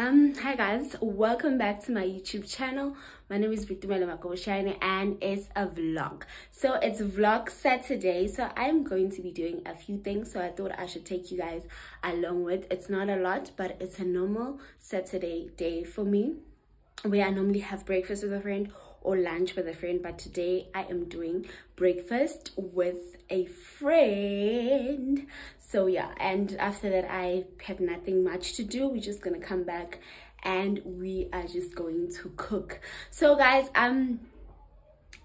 Um, hi guys, welcome back to my YouTube channel. My name is Victoria Makoshine and it's a vlog. So it's vlog Saturday. So I'm going to be doing a few things. So I thought I should take you guys along with. It's not a lot, but it's a normal Saturday day for me. Where I normally have breakfast with a friend or lunch with a friend but today i am doing breakfast with a friend. So yeah and after that i have nothing much to do. We're just gonna come back and we are just going to cook. So guys um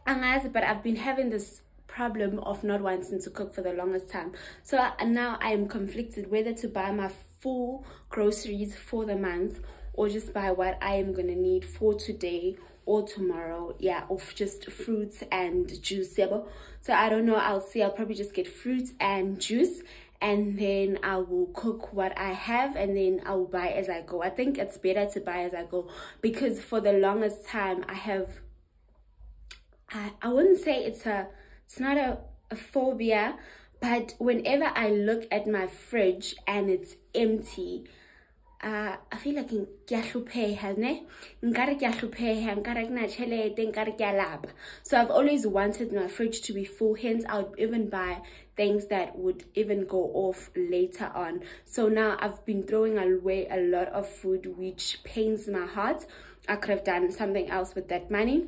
must but i've been having this problem of not wanting to cook for the longest time. So now i am conflicted whether to buy my full groceries for the month or just buy what i am gonna need for today or tomorrow yeah of just fruits and juice so i don't know i'll see i'll probably just get fruits and juice and then i will cook what i have and then i will buy as i go. I think it's better to buy as i go because for the longest time i have i, I wouldn't say it's a it's not a, a phobia but whenever i look at my fridge and it's empty I feel like ke a hlopheha ne? Nkare ke a nkare ke na tšhelete nkare ke lapa. So I've always wanted my fridge to be full hence I would even buy things that would even go off later on. So now I've been throwing away a lot of food which pains my heart. I could have done something else with that money.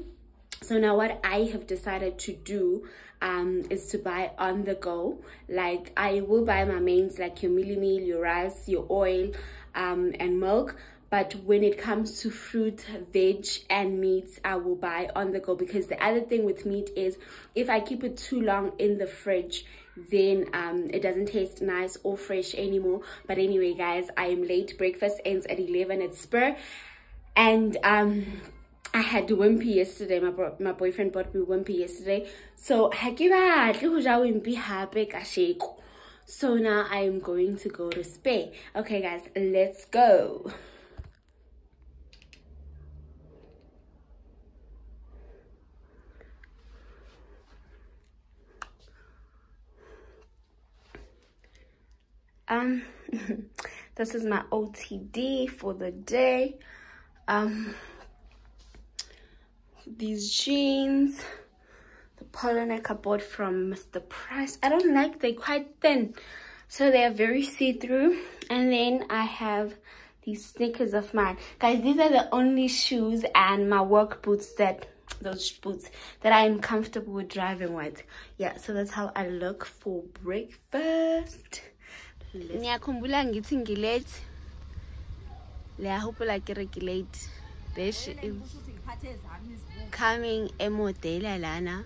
So now what I have decided to do um, is to buy on the go. Like I will buy my mains like your mealie meal your rice your oil um, and milk but when it comes to fruit veg and meats i will buy on the go because the other thing with meat is if i keep it too long in the fridge then um, it doesn't taste nice or fresh anymore but anyway guys i am late breakfast ends at 11 at spur and um I had wimpy yesterday. My my boyfriend bought me wimpy yesterday. So ha ke batle ja wimpy hape ka. So now I am going to go to Spur. Okay guys, let's go. Um, this is my OTD for the day. Um, these jeans neck I bought from Mr. Price. I don't like, they're quite thin. So they're very see-through. And then I have these sneakers of mine. Guys, these are the only shoes and my work boots that, those boots that I am comfortable with driving with. Yeah, so that's how I look for breakfast. ngiyakhumbula ngithi ngilate liyahopela ke re ke late there she is coming emodela lana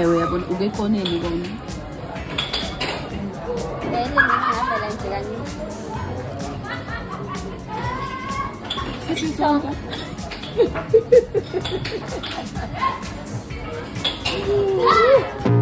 여러분 우개권에 이건 내일은 하나 발란지가니 사실 좋아하고 아!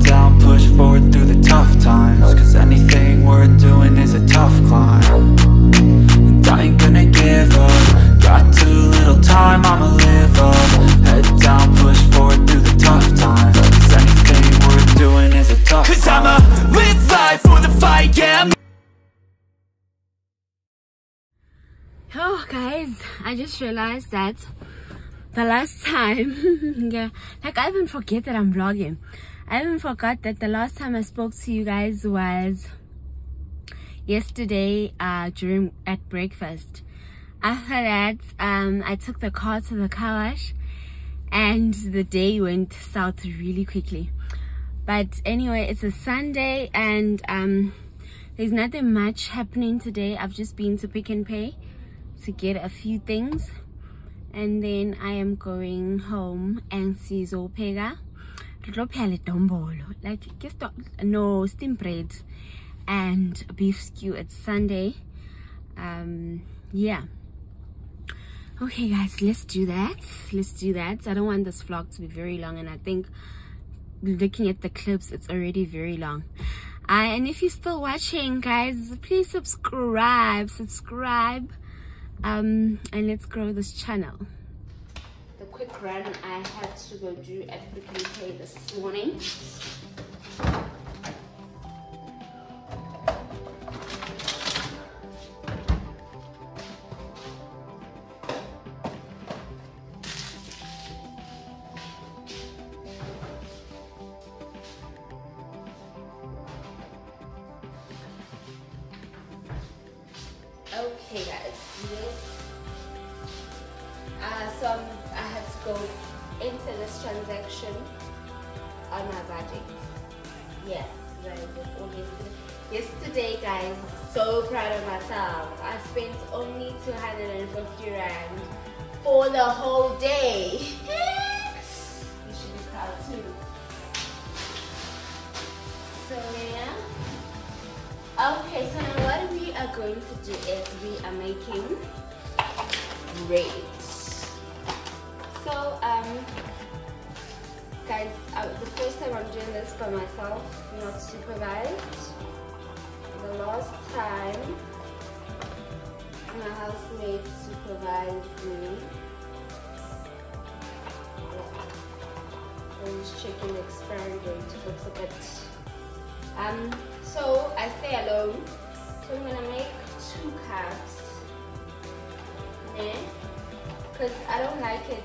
Cause anything worth doing is a tough climb. And I ain't gonna give up. Got too little time, I'ma live up. Head down, push forward through the tough times. Cause anything worth doing is a tough Cause climb. Cause I'ma live life for the fight, yeah. I'm Oh guys, I just realized that the last time, yeah, like I even forget that I'm vlogging i even forgot that the last time i spoke to you guys was yesterday uh during at breakfast. After that um i took the car to the car wash and the day went south really quickly. But anyway it's a sunday and um there's nothing much happening today. I've just been to Pick n Pay to get a few things and then i am going home and sizopheka like just no steamed bread and beef stew it's sunday. Um yeah. Okay guys let's do that. Let's do that. I don't want this vlog to be very long and i think looking at the clips it's already very long. Uh, and if you're still watching guys please subscribe subscribe um and let's grow this channel the quick run i had to go do at quickly pay this morning. Okay guys uh, so I'm, i had to go into this transaction on my budget yeah yesterday. yesterday guys so proud of myself. I spent only 250 rand for the whole day. You should be proud too. So yeah. Okay so now what we are going to do is we are making grapes so um guys the first time i'm doing this by myself not supervised the last time my housemate supervised me I was checking the expiry date looks a bit um so I stay alone. So I'm gonna make two cups. Because I don't like it.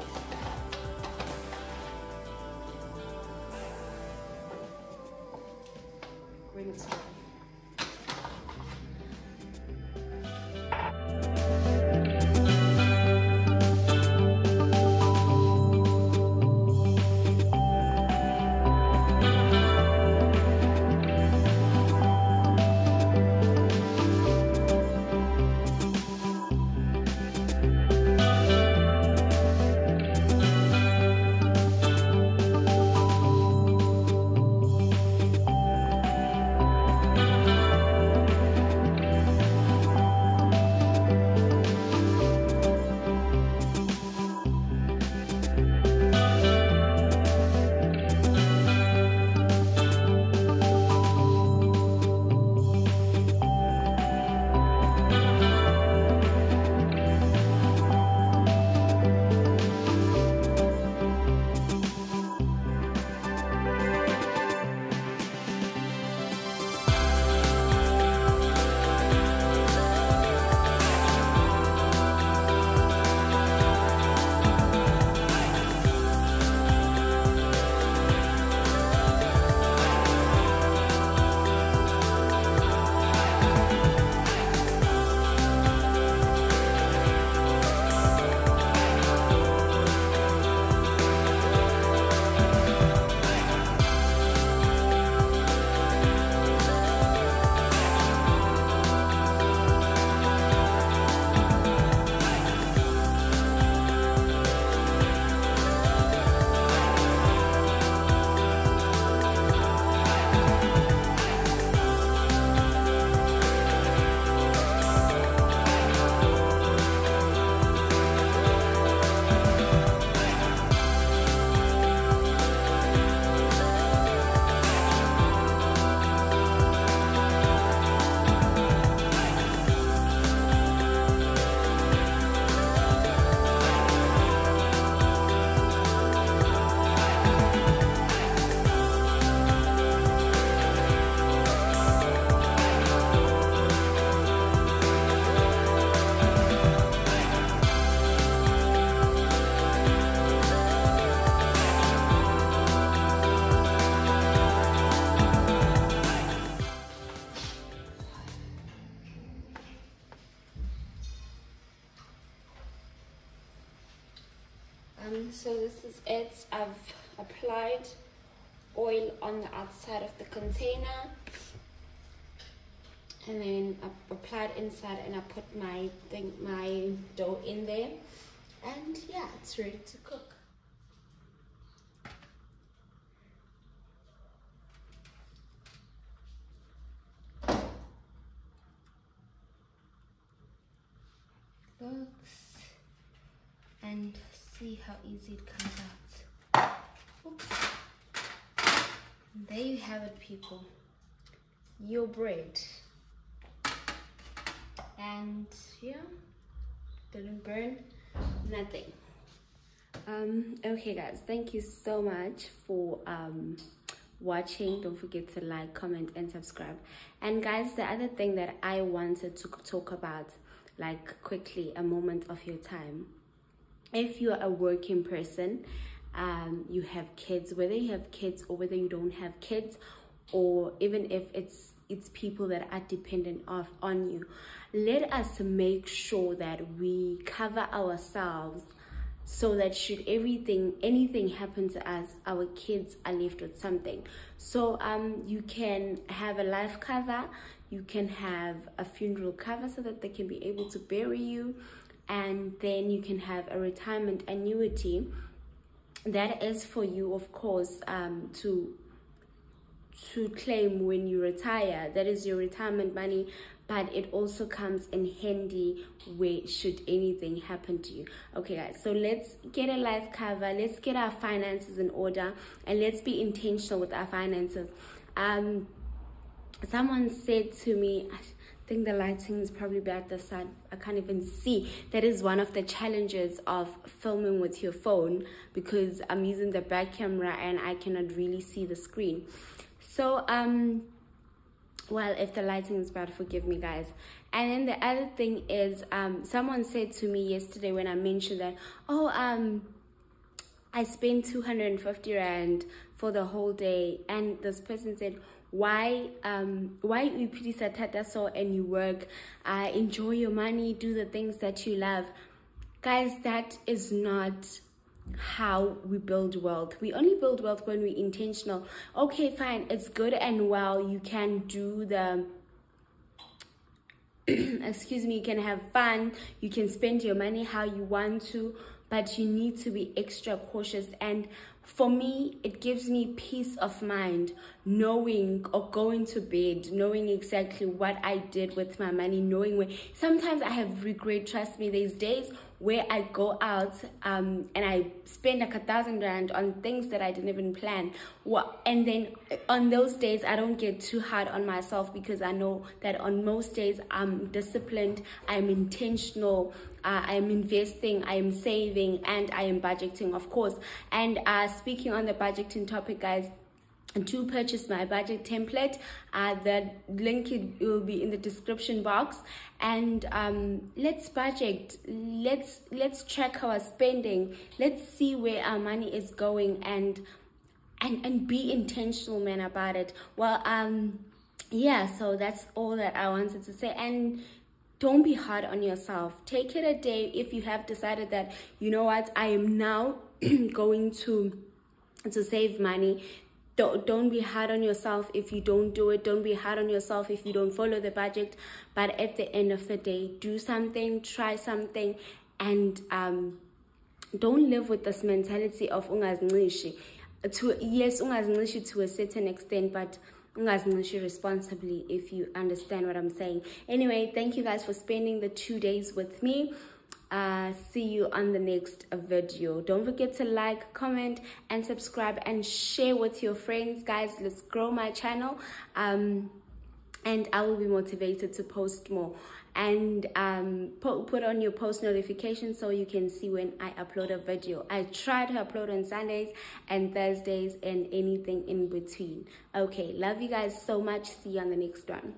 Um so this is it. I've applied oil on the outside of the container. And then I applied inside and I put my thing my dough in there. And yeah it's ready to cook. Looks and see how easy it comes out. Oops. there you have it people. Your bread. And yeah. Didn't burn. Nothing. Um okay guys. Thank you so much for um watching. Don't forget to like comment and subscribe. And guys the other thing that i wanted to talk about like quickly a moment of your time if you're a working person um you have kids whether you have kids or whether you don't have kids or even if it's it's people that are dependent of on you let us make sure that we cover ourselves so that should everything anything happen to us our kids are left with something. So um you can have a life cover you can have a funeral cover so that they can be able to bury you and then you can have a retirement annuity. That is for you of course um to to claim when you retire. That is your retirement money but it also comes in handy where should anything happen to you. Okay guys so let's get a life cover. Let's get our finances in order and let's be intentional with our finances. Um someone said to me i think the lighting is probably bad this side. I can't even see. That is one of the challenges of filming with your phone because i'm using the back camera and i cannot really see the screen. So um well if the lighting is bad forgive me guys. And then the other thing is um someone said to me yesterday when i mentioned that oh um i spent 250 rand for the whole day. And this person said why um why you tata so and you work uh enjoy your money do the things that you love. Guys that is not how we build wealth. We only build wealth when we're intentional. Okay fine it's good and well you can do the excuse me you can have fun you can spend your money how you want to but you need to be extra cautious and for me it gives me peace of mind knowing or going to bed knowing exactly what i did with my money knowing where sometimes i have regret trust me these days where I go out um, and I spend like a thousand rand on things that I didn't even plan. And then on those days, I don't get too hard on myself because I know that on most days I'm disciplined, I'm intentional, uh, I'm investing, I am saving, and I am budgeting, of course. And uh, speaking on the budgeting topic, guys, to purchase my budget template uh, the link will be in the description box. And um, let's budget. Let's let's track our spending. Let's see where our money is going and and and be intentional man about it. Well um yeah so that's all that i wanted to say. And don't be hard on yourself. Take it a day if you have decided that you know what i am now going to to save money. Don't, don't be hard on yourself if you don't do it. Don't be hard on yourself if you don't follow the budget. But at the end of the day do something try something and um don't live with this mentality of ungazinqishi to yes ungazinqishi to a certain extent but ungazinqishi responsibly if you understand what i'm saying. Anyway thank you guys for spending the two days with me. Uh, see you on the next video. Don't forget to like comment and subscribe and share with your friends. Guys let's grow my channel. Um, and i will be motivated to post more and um, put, put on your post notifications so you can see when I upload a video. I try to upload on Sundays and Thursdays and anything in between. Okay, love you guys so much. See you on the next one.